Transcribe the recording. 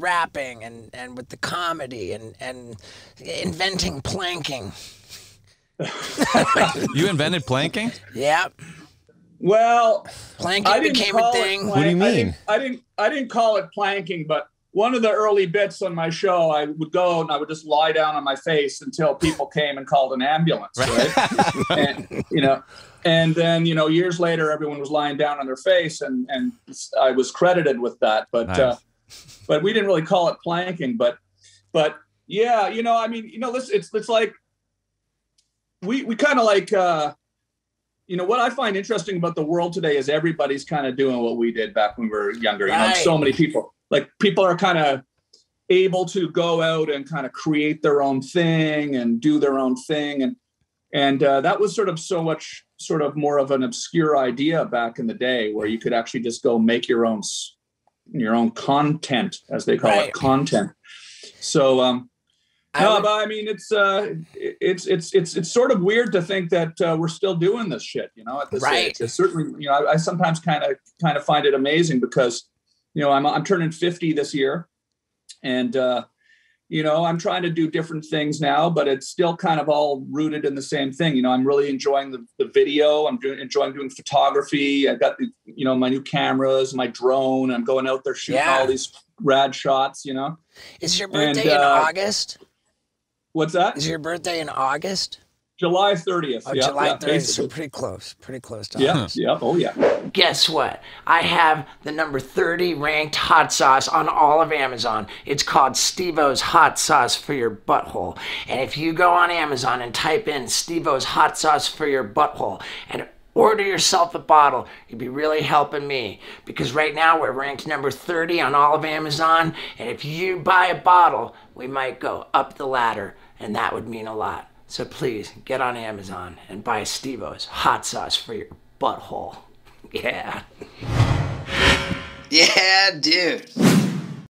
rapping and, and with the comedy and, and inventing planking. You invented planking? Yep. Well, Planking became a thing. plank- What do you I mean? didn't, I didn't. I didn't call it planking, but one of the early bits on my show, I would go and I would just lie down on my face until people came and called an ambulance, right? and you know, and then you know, years later, everyone was lying down on their face, and and I was credited with that. But Nice. uh, but we didn't really call it planking. But but yeah, you know, I mean, you know, this it's it's like we we kind of like. uh you know what I find interesting about the world today is everybody's kind of doing what we did back when we were younger. You know, so many people like people are kind of able to go out and kind of create their own thing and do their own thing, and and uh, that was sort of so much sort of more of an obscure idea back in the day where you could actually just go make your own your own content, as they call Right. it, content. So um, I no, would- but I mean, it's uh, it's it's it's it's sort of weird to think that uh, we're still doing this shit. You know, at this Right. age. It's certainly, you know, I, I sometimes kind of kind of find it amazing because, you know, I'm I'm turning 50 this year, and uh, you know, I'm trying to do different things now, but it's still kind of all rooted in the same thing. You know, I'm really enjoying the, the video. I'm doing enjoying doing photography. i've got the you know my new cameras, my drone. I'm going out there shooting Yeah. all these rad shots. You know, Is your and, birthday in uh, August? what's that? Is your birthday in August? July 30th. Oh, yeah, July yeah, 30th. So pretty close. Pretty close to Yeah, August. yeah, oh yeah. Guess what? I have the number 30 ranked hot sauce on all of Amazon. It's called Steve-O's Hot Sauce for Your Butthole. And if you go on Amazon and type in Steve-O's Hot Sauce for Your Butthole and order yourself a bottle, you'd be really helping me. Because right now we're ranked number 30 on all of Amazon. And if you buy a bottle, we might go up the ladder. And that would mean a lot. So please get on Amazon and buy Steve-O's Hot Sauce for Your Butthole. Yeah. Yeah, dude.